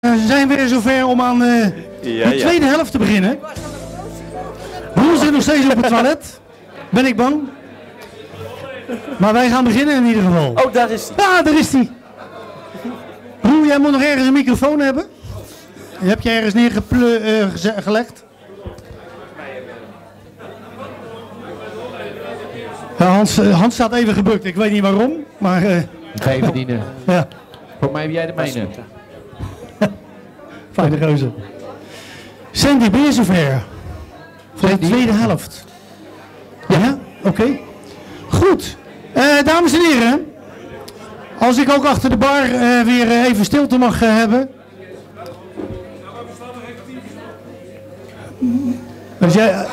we zijn weer zover om aan eh, Ja, de ja. tweede helft te beginnen. Roel zit nog steeds op het toilet. Ben ik bang. Maar wij gaan beginnen in ieder geval. Oh, daar is hij. Ah, daar is hij. Roel, jij moet nog ergens een microfoon hebben. Die heb je ergens neergelegd. Ja, Hans, eh, Hans staat even gebukt. Ik weet niet waarom, maar eh, Ga je verdienen. ja, Voor mij heb jij de mijne. Fijne gozer. Sandy, ben je zover? Voor de tweede helft. Ja, oké. Goed. Eh, dames en heren. Als ik ook achter de bar eh, weer eh, even stilte mag hebben. Als jij,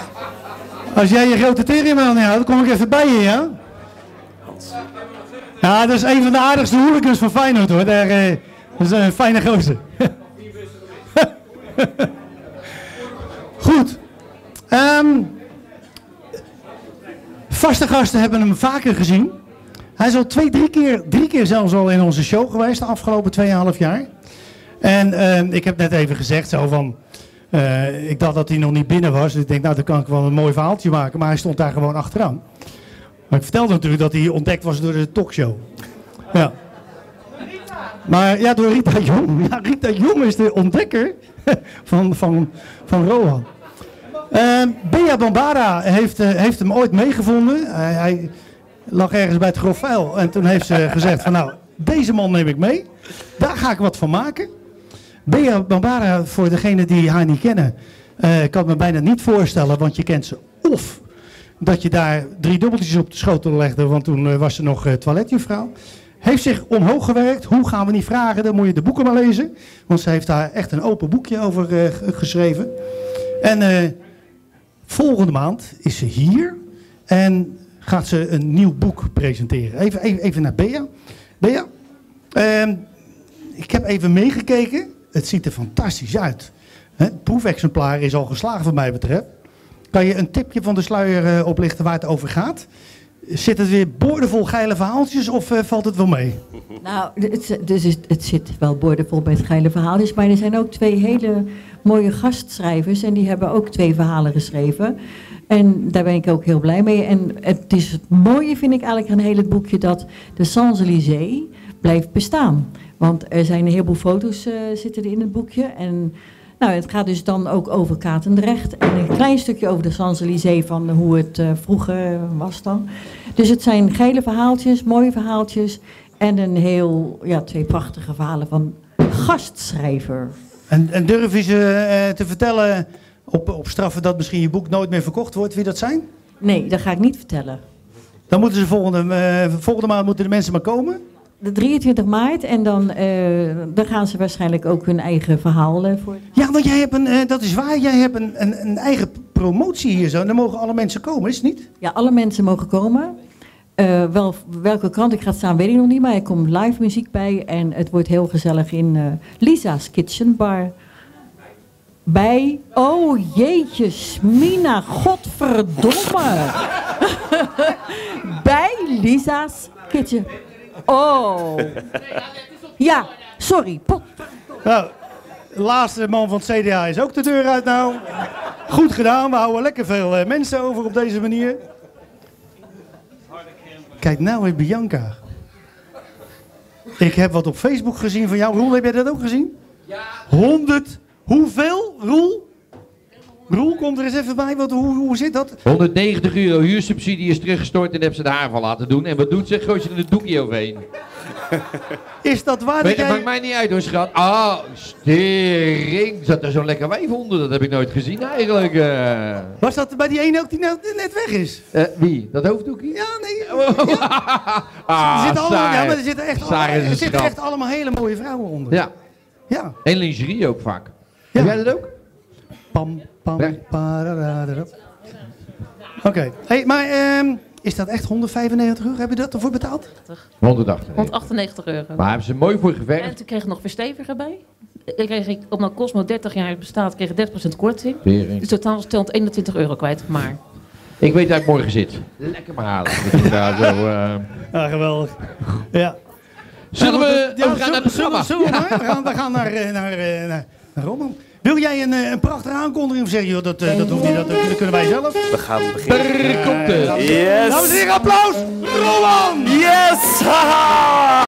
als jij je grote teringmaal niet houdt, kom ik even bij je, ja? Ja, dat is een van de aardigste hooligans van Feyenoord hoor. Daar, dat is een fijne gozer. Goed. Ehm, vaste gasten hebben hem vaker gezien. Hij is al twee, drie keer, drie keer zelfs al in onze show geweest de afgelopen 2,5 jaar. En ehm, ik heb net even gezegd zo van, eh, ik dacht dat hij nog niet binnen was. Dus ik denk, nou dan kan ik wel een mooi verhaaltje maken. Maar hij stond daar gewoon achteraan. Maar ik vertelde natuurlijk dat hij ontdekt was door de talkshow. Ja. Maar ja, door Rita Jong. Ja, Rita Jong is de ontdekker van, van, van Rohan. Eh, Bea Bambara heeft, eh, heeft hem ooit meegevonden. Hij, lag ergens bij het grof vuil. En toen heeft ze gezegd van nou, deze man neem ik mee. Daar ga ik wat van maken. Bea Bambara, voor degenen die haar niet kennen, eh kan me bijna niet voorstellen. Want je kent ze of dat je daar drie dubbeltjes op de schotel legde. Want toen eh, was ze nog toiletjuffrouw. Heeft zich omhoog gewerkt. Hoe gaan we niet vragen? Dan moet je de boeken maar lezen. Want ze heeft daar echt een open boekje over eh, geschreven. En eh, volgende maand is ze hier. En gaat ze een nieuw boek presenteren. Even, even, even naar Bea. Bea, ehm, ik heb even meegekeken. Het ziet er fantastisch uit. Het proefexemplaar is al geslaagd wat mij betreft. Kan je een tipje van de sluier eh, oplichten waar het over gaat? Zit het weer boordevol geile verhaaltjes of eh, valt het wel mee? Nou, het, dus het, zit wel boordevol met geile verhaaltjes, maar er zijn ook twee hele mooie gastschrijvers en die hebben ook twee verhalen geschreven. En daar ben ik ook heel blij mee. En het is het mooie, vind ik eigenlijk aan heel het boekje, dat de Champs-Élysées blijft bestaan. Want er zijn een heleboel foto's eh, zitten er in het boekje. En nou, het gaat dus dan ook over Katendrecht. En een klein stukje over de Champs-Élysées van hoe het eh, vroeger was dan. Dus het zijn geile verhaaltjes, mooie verhaaltjes. En een heel, ja, twee prachtige verhalen van gastschrijver. En, en durf je ze eh, te vertellen op, op straffen dat misschien je boek nooit meer verkocht wordt, wie dat zijn? Nee, dat ga ik niet vertellen. Dan moeten ze volgende, eh, volgende maand moeten de mensen maar komen. De 23 maart en dan, eh, dan gaan ze waarschijnlijk ook hun eigen verhaal eh, voor. Ja, want jij hebt een, eh, dat is waar, jij hebt een, een, een eigen promotie hier zo. En dan mogen alle mensen komen, is het niet? Ja, alle mensen mogen komen. Wel, welke krant ik ga staan, weet ik nog niet, maar er komt live muziek bij en het wordt heel gezellig in Lisa's Kitchen Bar. Bij, oh jeetje, Smina, godverdomme. bij Lisa's Kitchen. Oh. Ja, sorry. pot- Nou, de laatste man van het CDA is ook de deur uit nou. Goed gedaan, we houden lekker veel eh, mensen over op deze manier. Kijk nou weer Bianca. Ik heb wat op Facebook gezien van jou. Roel, heb jij dat ook gezien? Ja. 100. Hoeveel, Roel? Roel, komt er eens even bij. Wat, hoe, hoe zit dat? 190 euro huursubsidie is teruggestort en heb ze de haar van laten doen. En wat doet ze? Gooit ze er een doekje overheen. Is dat waar Weet, dat jij... maakt mij niet uit hoor, schat. Ah, stering. Zat er zo'n lekker wijf onder? Dat heb ik nooit gezien eigenlijk. eh. Was dat bij die ene ook die nou net weg is? Eh, wie? Dat hoofddoekje? Ja, nee. ah, er zitten allemaal, ja, maar er zitten echt, allemaal, een er zitten schat. echt allemaal hele mooie vrouwen onder. Ja, Ja. en lingerie ook vaak. Ja. Heb jij dat ook? Pam, pam, Ja. Oké, hey, maar ehm, is dat echt 195 euro? Heb je dat ervoor betaald? 180. 198 euro. Maar hebben ze mooi voor En geverfd. toen kreeg ik nog versteviger bij. Ik kreeg ik, omdat Cosmo 30 jaar bestaat, kreeg ik 30% korting. Dus totaal was ik 221 euro kwijt. Maar Ik weet waar ik morgen zit. Lekker maar halen. Dat daar zo, eh, Ja, geweldig. Ja. Zullen we Ja, overgaan naar het programma? zullen we? We gaan, we gaan naar, eh, naar, eh, naar, naar Roman. Wil jij een, eh, een prachtige aankondiging of zeg je, dat, eh, dat hoeft niet, dat, dat kunnen wij zelf? We gaan beginnen. Daar komt het. Yes! Dames en heren, applaus! Roman! Yes! Haha!